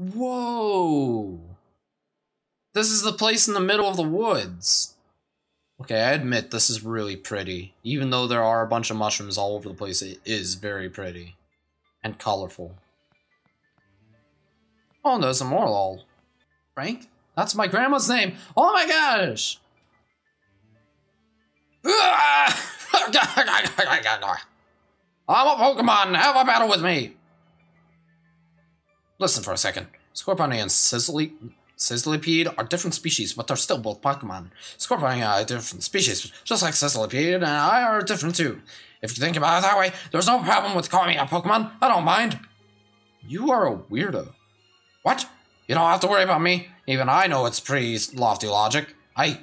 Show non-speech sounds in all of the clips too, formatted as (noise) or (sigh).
Whoa! This is the place in the middle of the woods. Okay, I admit this is really pretty. Even though there are a bunch of mushrooms all over the place, it is very pretty. And colorful. Oh, there's a Morelull. Frank? That's my grandma's name! Oh my gosh! (laughs) I'm a Pokemon! Have a battle with me! Listen for a second. Scorpion and Sizzly... Sizzlipede are different species, but they're still both Pokemon. Scorpion are different species, just like Sizzlipede and I are different too. If you think about it that way, there's no problem with calling me a Pokemon. I don't mind. You are a weirdo. What? You don't have to worry about me. Even I know it's pretty lofty logic. I...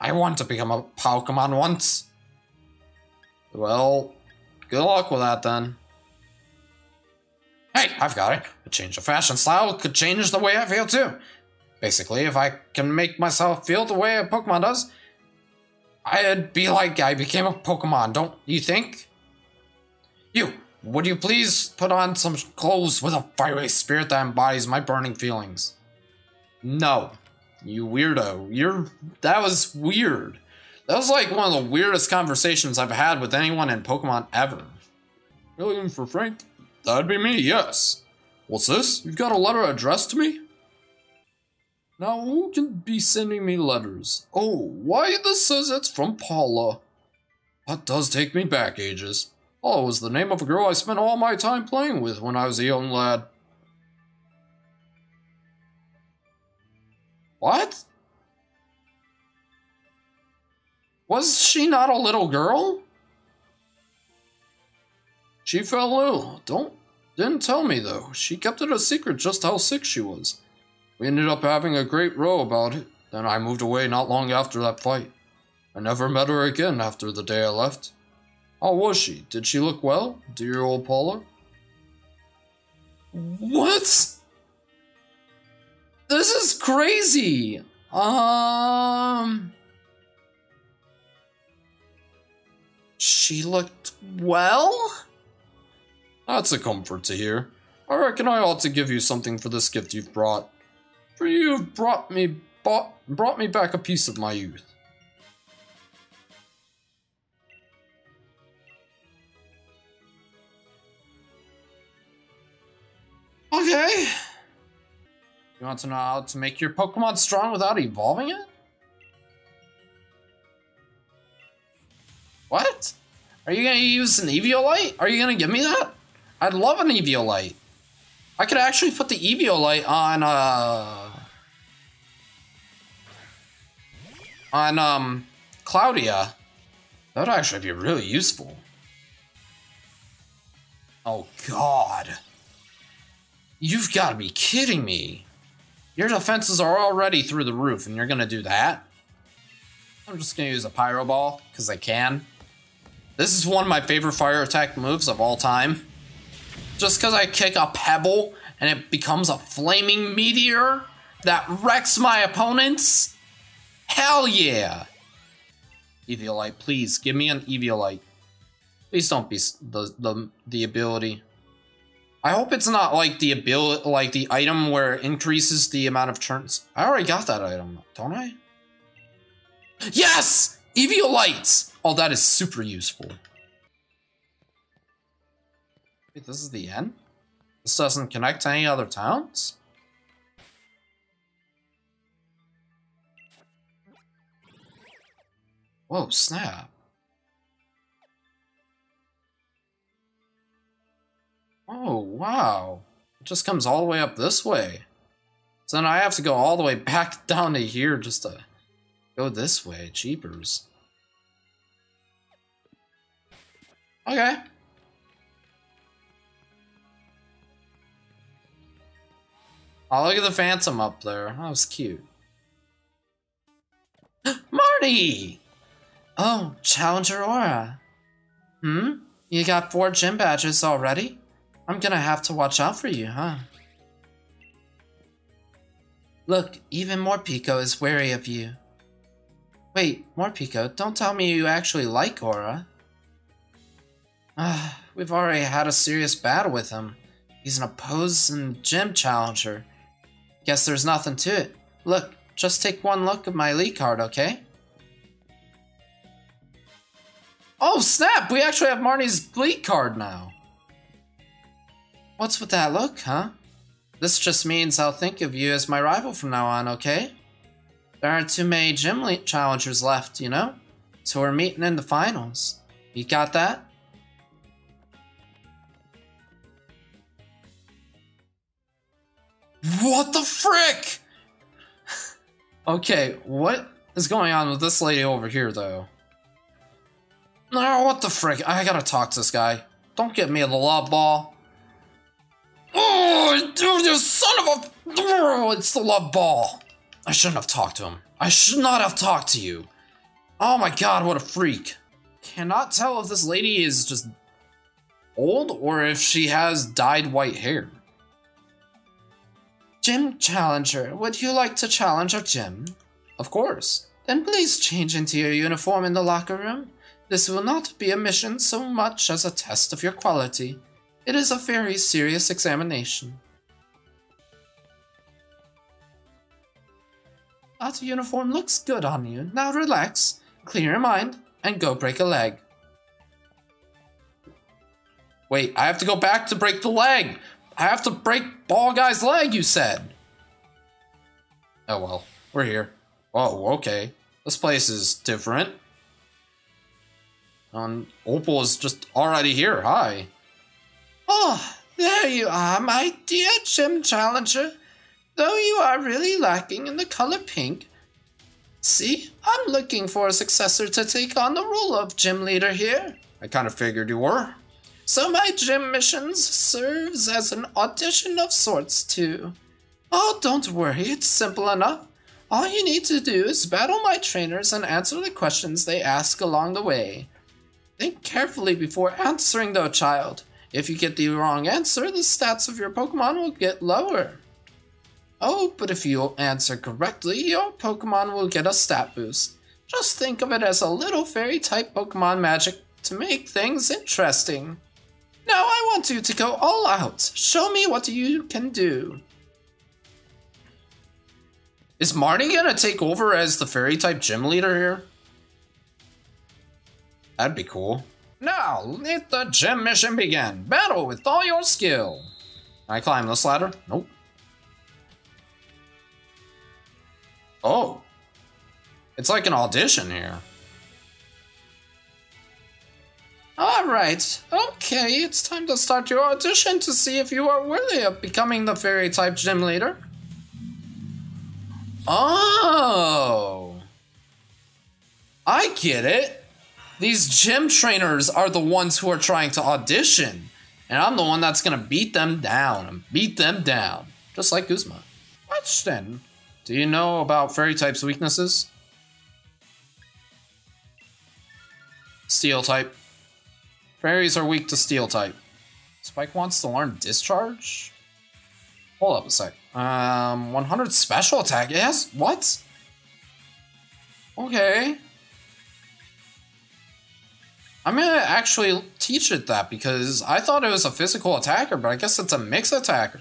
I want to become a Pokemon once. Well, good luck with that then. Hey, I've got it. A change of fashion style could change the way I feel too. Basically, if I can make myself feel the way a Pokemon does, I'd be like I became a Pokemon, don't you think? You, would you please put on some clothes with a fiery spirit that embodies my burning feelings? No. You weirdo. You're. That was weird. That was like one of the weirdest conversations I've had with anyone in Pokemon ever. Looking for Frank? That'd be me, yes. What's this? You've got a letter addressed to me? Now, who can be sending me letters? Oh, why this says it's from Paula. That does take me back ages. Paula was the name of a girl I spent all my time playing with when I was a young lad. What? Was she not a little girl? She fell ill. Don't didn't tell me though. She kept it a secret just how sick she was. We ended up having a great row about it. Then I moved away not long after that fight. I never met her again after the day I left. How was she? Did she look well, dear old Paula? What? This is crazy. Um. She looked well? That's a comfort to hear. I reckon I ought to give you something for this gift you've brought. For you've brought me bought, brought me back a piece of my youth. Okay. You want to know how to make your Pokemon strong without evolving it? What? Are you gonna use an Eviolite? Are you gonna give me that? I'd love an Eviolite. I could actually put the Eviolite on, uh... On, um, Claudia. That would actually be really useful. Oh, God. You've got to be kidding me. Your defenses are already through the roof, and you're going to do that? I'm just going to use a Pyro Ball, because I can. This is one of my favorite fire attack moves of all time. Just because I kick a pebble and it becomes a flaming meteor that wrecks my opponents? Hell yeah! Eviolite, please, give me an Eviolite. Please don't be the, the, the ability. I hope it's not like the ability, like the item where it increases the amount of turns. I already got that item, don't I? Yes! Eviolites! Oh, that is super useful. Wait, this is the end? This doesn't connect to any other towns? Whoa, snap. Oh, wow. It just comes all the way up this way. So then I have to go all the way (laughs) back down to here just to go this way. Cheapers. Okay. Oh, look at the Phantump up there. That was cute. (gasps) Marnie! Oh, Challenger Aura. Hmm? You got four gym badges already? I'm gonna have to watch out for you, huh? Look, even Morpeko is wary of you. Wait, Morpeko, don't tell me you actually like Aura. Ah, we've already had a serious battle with him. He's an opposing gym challenger. Guess there's nothing to it. Look, just take one look at my league card, okay? Oh snap! We actually have Marnie's league card now. What's with that look, huh? This just means I'll think of you as my rival from now on, okay? There aren't too many gym challengers left, you know? So we're meeting in the finals. You got that? What the frick? okay, what is going on with this lady over here, though? No, what the frick? I gotta talk to this guy. Don't get me the love ball. Oh, dude, you son of a... Oh, it's the love ball. I shouldn't have talked to him. I should not have talked to you. Oh my god, what a freak. Cannot tell if this lady is just old or if she has dyed white hair. Gym Challenger, would you like to challenge our gym? Of course. Then please change into your uniform in the locker room. This will not be a mission so much as a test of your quality. It is a very serious examination. That uniform looks good on you. Now relax, clear your mind, and go break a leg. Wait, I have to go back to break the leg! I have to break Ball Guy's leg, you said. Oh well, we're here. Oh, okay. This place is different. And Opal is just already here. Hi. Oh, there you are, my dear Gym Challenger. Though you are really lacking in the color pink. See, I'm looking for a successor to take on the role of gym leader here. I kind of figured you were. So my gym missions serves as an audition of sorts too. Oh, don't worry, it's simple enough. All you need to do is battle my trainers and answer the questions they ask along the way. Think carefully before answering though, child. If you get the wrong answer, the stats of your Pokemon will get lower. Oh, but if you answer correctly, your Pokemon will get a stat boost. Just think of it as a little fairy type Pokemon magic to make things interesting. Now I want you to go all out. Show me what you can do. Is Marnie gonna take over as the fairy type gym leader here? That'd be cool. Now, let the gym mission begin. Battle with all your skill. Can I climb this ladder? Nope. Oh. It's like an audition here. Alright, okay, it's time to start your audition to see if you are worthy of becoming the fairy type gym leader. Oh! I get it! These gym trainers are the ones who are trying to audition, and I'm the one that's gonna beat them down and beat them down, just like Guzma. Question: Do you know about fairy types' weaknesses? Steel type. Fairies are weak to steel type. Spike wants to learn discharge? Hold up a sec. Um, 100 special attack. Yes? What? Okay. I'm gonna actually teach it that because I thought it was a physical attacker, but I guess it's a mix attacker.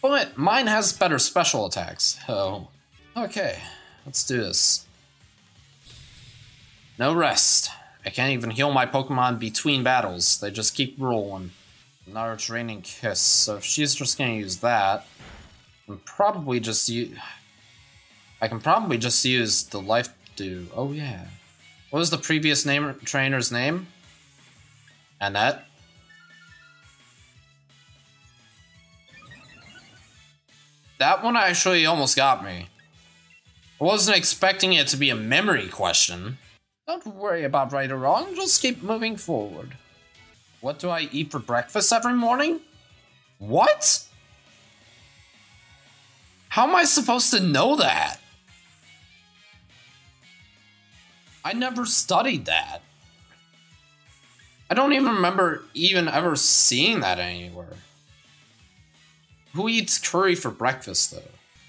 But mine has better special attacks, so... Okay, let's do this. No rest. I can't even heal my Pokemon between battles. They just keep rolling. Another Draining Kiss, so if she's just gonna use that, I can probably just use... I can probably just use the Life Dew. Oh yeah. What was the previous name trainer's name? Annette? That one actually almost got me. I wasn't expecting it to be a memory question. Don't worry about right or wrong, just keep moving forward. What do I eat for breakfast every morning? What? How am I supposed to know that? I never studied that. I don't even remember even ever seeing that anywhere. Who eats curry for breakfast, though?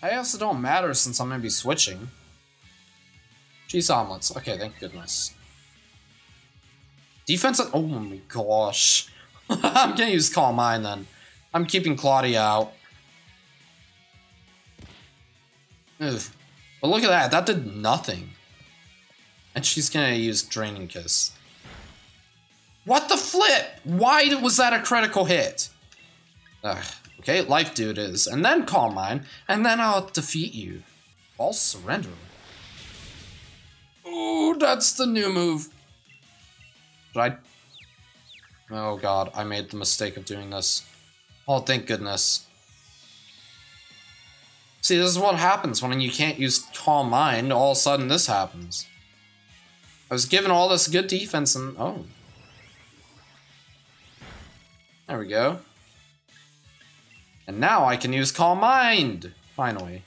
I guess it don't matter since I'm gonna be switching. Cheese omelets. Okay, thank goodness. Defense. Oh my gosh. (laughs) I'm gonna use Calm Mind then. I'm keeping Claudia out. Ugh. But look at that, that did nothing. And she's gonna use Draining Kiss. What the flip? Why was that a critical hit? Ugh. Okay, Life Dude is. And then Calm Mind, and then I'll defeat you. False Surrender. Ooh, that's the new move. Should I? Oh god, I made the mistake of doing this. Oh, thank goodness. See, this is what happens when you can't use Calm Mind, all of a sudden this happens. I was given all this good defense and... oh. There we go. And now I can use Calm Mind! Finally.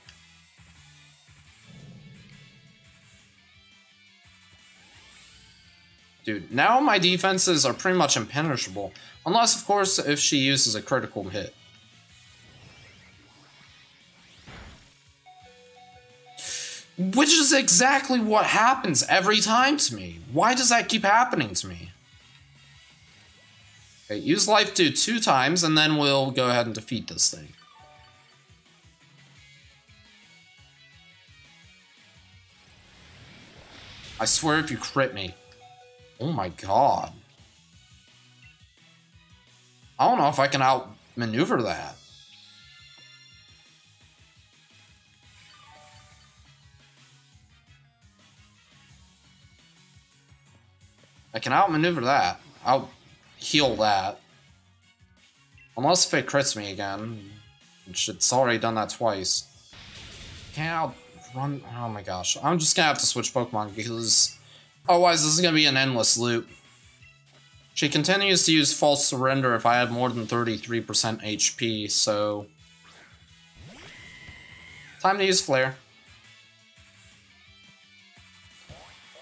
Dude, now my defenses are pretty much impenetrable. Unless, of course, if she uses a critical hit. Which is exactly what happens every time to me. Why does that keep happening to me? Okay, use Life Dew two times, and then we'll go ahead and defeat this thing. I swear if you crit me. Oh my god. I don't know if I can outmaneuver that. I can outmaneuver that. I'll heal that. Unless if it crits me again. Which it's already done that twice. Can't outrun oh my gosh. I'm just gonna have to switch Pokemon because otherwise this is gonna be an endless loop. She continues to use False Surrender if I have more than 33% HP, so... Time to use Flare.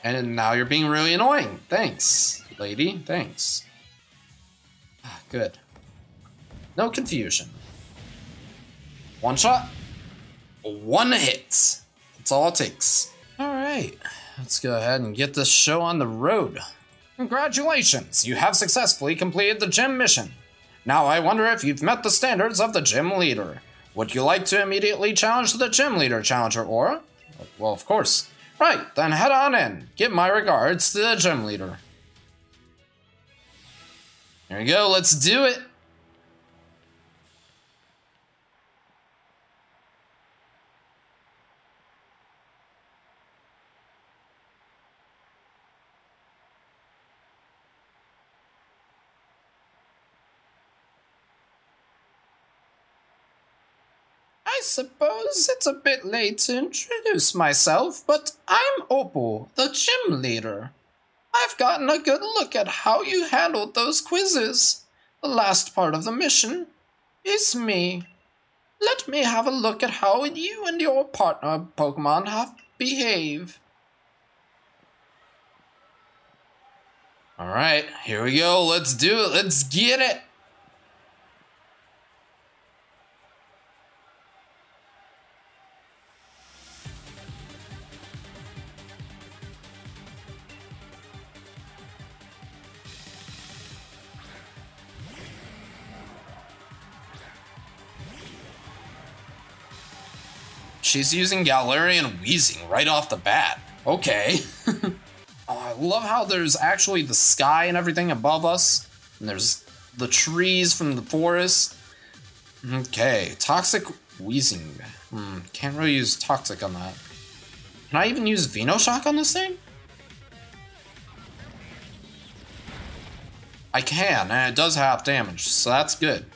And now you're being really annoying. Thanks, lady. Thanks. Ah, good. No confusion. One shot. One hit. That's all it takes. Alright, let's go ahead and get this show on the road. Congratulations, you have successfully completed the gym mission. Now I wonder if you've met the standards of the gym leader. Would you like to immediately challenge the gym leader, Challenger Aura? Well, of course. Right, then head on in. Give my regards to the gym leader. Here we go, let's do it. Suppose it's a bit late to introduce myself, but I'm Opal, the gym leader. I've gotten a good look at how you handled those quizzes. The last part of the mission is me. Let me have a look at how you and your partner Pokemon have behaved. Alright, here we go. Let's do it. Let's get it. She's using Galarian Wheezing right off the bat. Okay. oh, (laughs) I love how there's actually the sky and everything above us. And there's the trees from the forest. Okay, Toxic Wheezing. Hmm, can't really use Toxic on that. Can I even use Venoshock on this thing? I can, and it does half damage, so that's good.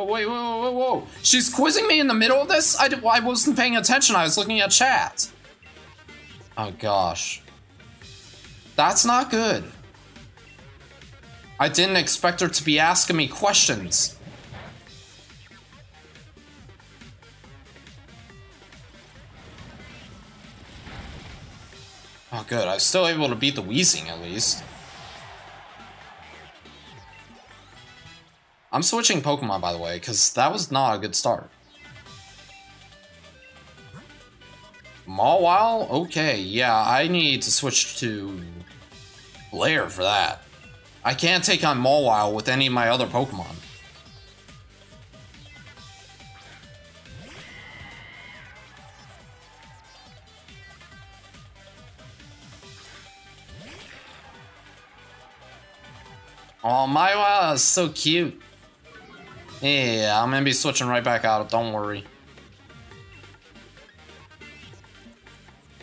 Whoa, wait, whoa, whoa, whoa. She's quizzing me in the middle of this? I, I wasn't paying attention. I was looking at chat. Oh, gosh. That's not good. I didn't expect her to be asking me questions. Oh, good. I was still able to beat the Wheezing, at least. I'm switching Pokemon, by the way, because that was not a good start. Mawile? Okay, yeah, I need to switch to Flare for that. I can't take on Mawile with any of my other Pokemon. Oh, Mawile is so cute. Yeah, I'm gonna be switching right back out, don't worry.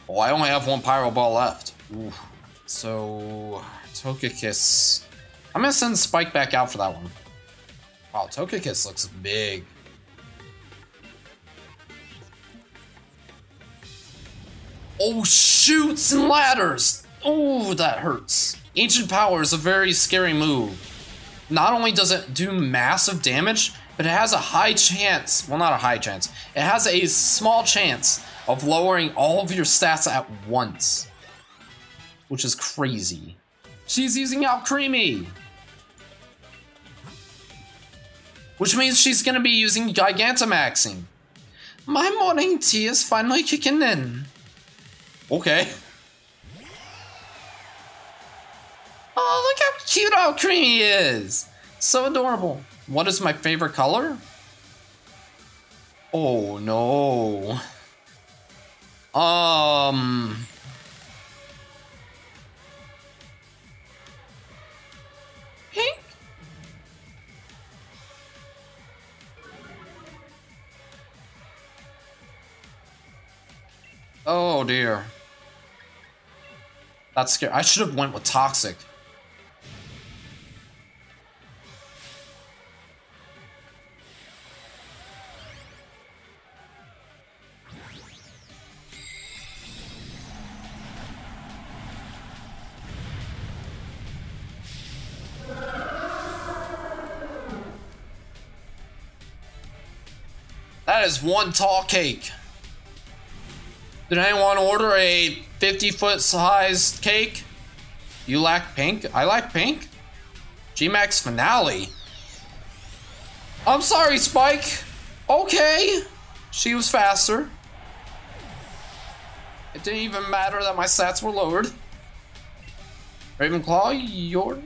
Oh, I only have one Pyro Ball left. Ooh. So, Togekiss. I'm gonna send Spike back out for that one. Wow, Togekiss looks big. Oh, shoots and ladders! Oh, that hurts. Ancient Power is a very scary move. Not only does it do massive damage, but it has a high chance, well not a high chance, it has a small chance of lowering all of your stats at once. Which is crazy. She's using Alcremie! Which means she's gonna be using Gigantamaxing. My morning tea is finally kicking in. Okay. (laughs) Oh, look how cute Alcremie is! So adorable. What is my favorite color? Oh no. Um. Oh dear. That's scary. I should have went with toxic. That is one tall cake. Did anyone order a 50 foot size cake? You lack pink? I like pink. Gmax finale. I'm sorry, Spike. Okay. She was faster. It didn't even matter that my stats were lowered. Ravenclaw, you're.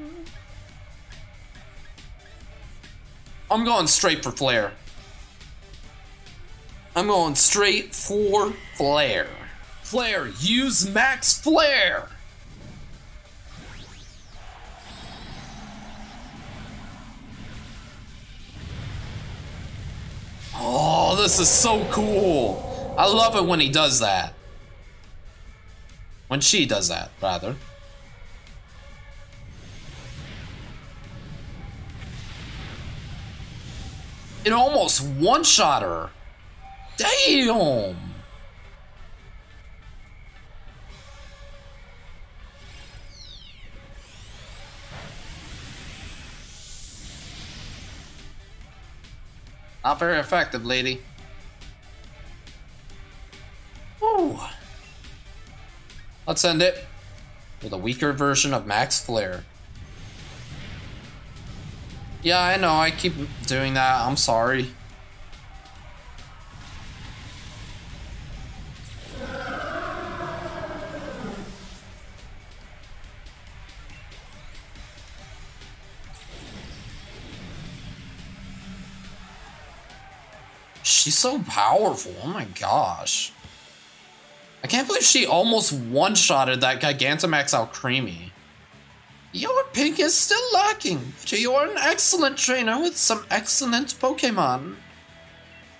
I'm going straight for Flare. I'm going straight for Flare. Flare, use Max Flare! Oh, this is so cool. I love it when he does that. When she does that, rather. It almost one-shot her. Damn! Not very effective, lady. Ooh. Let's end it with a weaker version of Max Flare. Yeah, I know, I keep doing that. I'm sorry. She's so powerful. Oh my gosh. I can't believe she almost one-shotted that Gigantamax Alcremie. Your pink is still lacking, but you're an excellent trainer with some excellent Pokemon.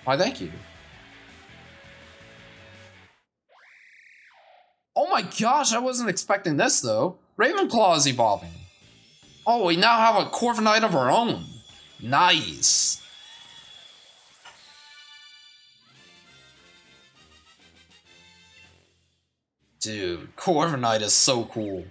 Why, thank you. Oh my gosh, I wasn't expecting this though. Ravenclaw is evolving. Oh, we now have a Corviknight of our own. Nice. Dude, Corviknight is so cool.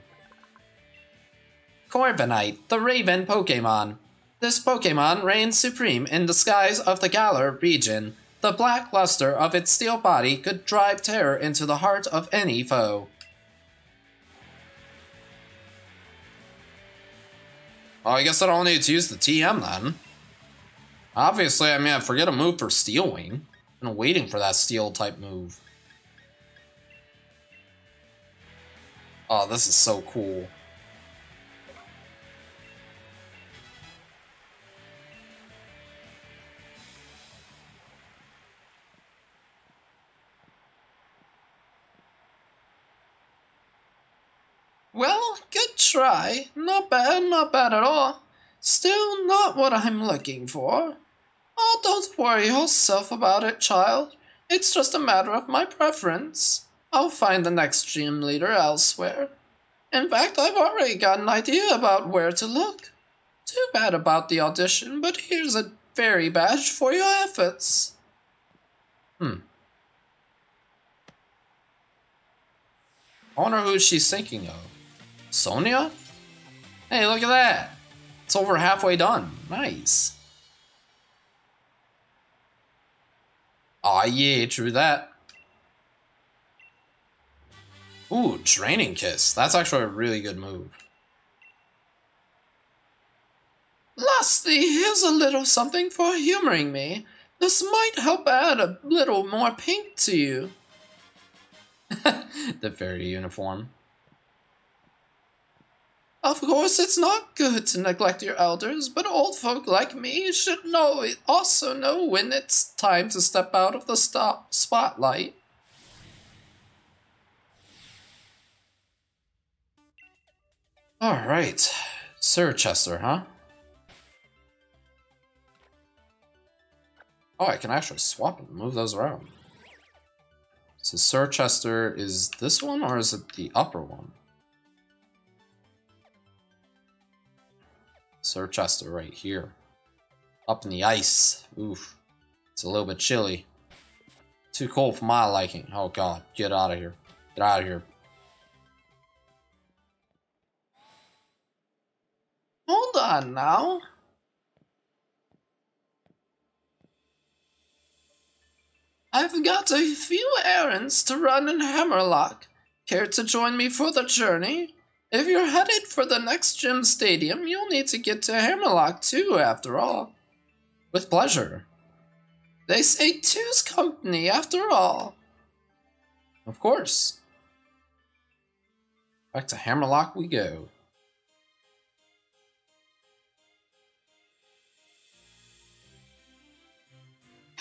Corviknight, the Raven Pokemon. This Pokemon reigns supreme in the skies of the Galar region. The black luster of its steel body could drive terror into the heart of any foe. Oh, I guess I don't need to use the TM then. Obviously, I mean, I forget a move for Steel Wing. Been waiting for that Steel type move. Oh, this is so cool. Well, good try. Not bad, not bad at all. Still not what I'm looking for. Oh, don't worry yourself about it, child. It's just a matter of my preference. I'll find the next gym leader elsewhere. In fact, I've already got an idea about where to look. Too bad about the audition, but here's a fairy badge for your efforts. Hmm. I wonder who she's thinking of. Sonia? Hey, look at that. It's over halfway done. Nice. Aw, oh, yeah, true that. Ooh, Draining Kiss. That's actually a really good move. Lastly, here's a little something for humoring me. This might help add a little more pink to you. (laughs) the fairy uniform. Of course, it's not good to neglect your elders, but old folk like me should know also know when it's time to step out of the stop spotlight. All right, Circhester, huh? Oh, I can actually swap and move those around. So Circhester is this one or is it the upper one? Circhester right here. Up in the ice. Oof. It's a little bit chilly. Too cold for my liking. Oh god, get out of here. Get out of here. On now. I've got a few errands to run in Hammerlocke. Care to join me for the journey? If you're headed for the next gym stadium, you'll need to get to Hammerlocke too, after all. With pleasure. They say two's company, after all. Of course. Back to Hammerlocke we go.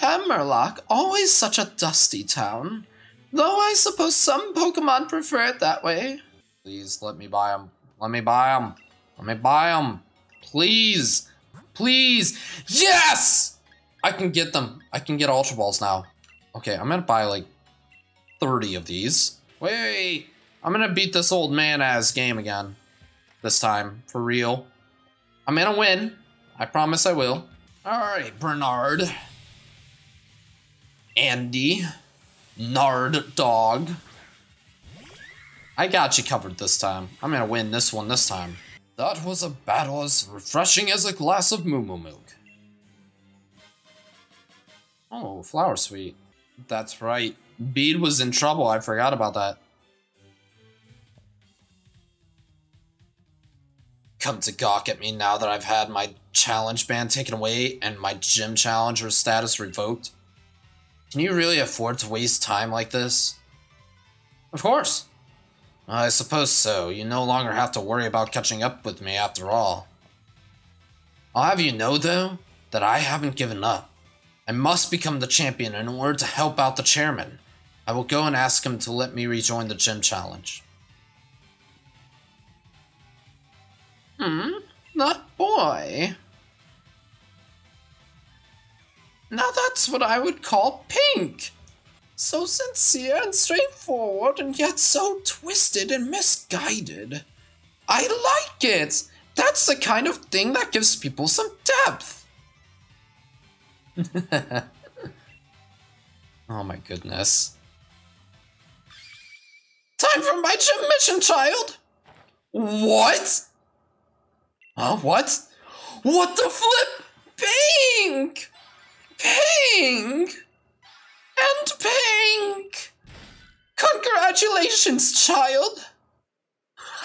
Hammerlocke, always such a dusty town. Though I suppose some Pokemon prefer it that way. Please let me buy them. Let me buy them. Let me buy them. Please. Please. Yes! I can get them. I can get Ultra Balls now. Okay, I'm gonna buy like 30 of these. Wait, I'm gonna beat this old man ass game again. This time, for real. I'm gonna win. I promise I will. Alright, Bernard. Andy. Nard Dog. I got you covered this time. I'm gonna win this one this time. That was a battle as refreshing as a glass of moo moo milk. Oh, flower sweet. That's right. Bede was in trouble. I forgot about that. Come to gawk at me now that I've had my challenge ban taken away and my gym challenger status revoked. Can you really afford to waste time like this? Of course. I suppose so. You no longer have to worry about catching up with me after all. I'll have you know, though, that I haven't given up. I must become the champion in order to help out the chairman. I will go and ask him to let me rejoin the gym challenge. Hmm? That boy? Now that's what I would call pink! So sincere and straightforward, and yet so twisted and misguided. I like it! That's the kind of thing that gives people some depth. (laughs) oh my goodness. Time for my gym mission, child! What? Huh? What? What the flip? Pink! Pink! and pink! Congratulations, child!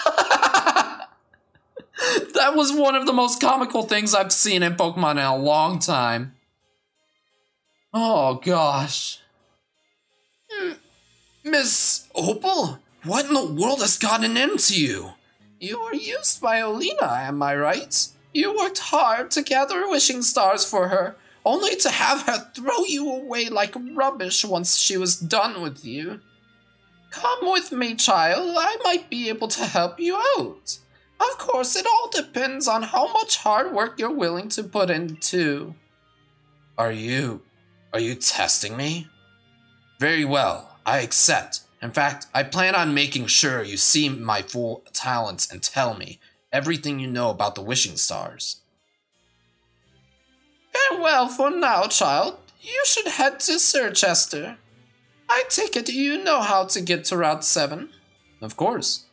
(laughs) that was one of the most comical things I've seen in Pokemon in a long time. Oh gosh. Hmm. Miss Opal, what in the world has gotten into you? You were used by Oleana, am I right? You worked hard to gather wishing stars for her, only to have her throw you away like rubbish once she was done with you. Come with me, child. I might be able to help you out. Of course, it all depends on how much hard work you're willing to put into. Are you. are you testing me? Very well, I accept. In fact, I plan on making sure you see my full talents and tell me everything you know about the wishing stars. Farewell for now, child. You should head to Circhester. I take it you know how to get to Route 7. Of course.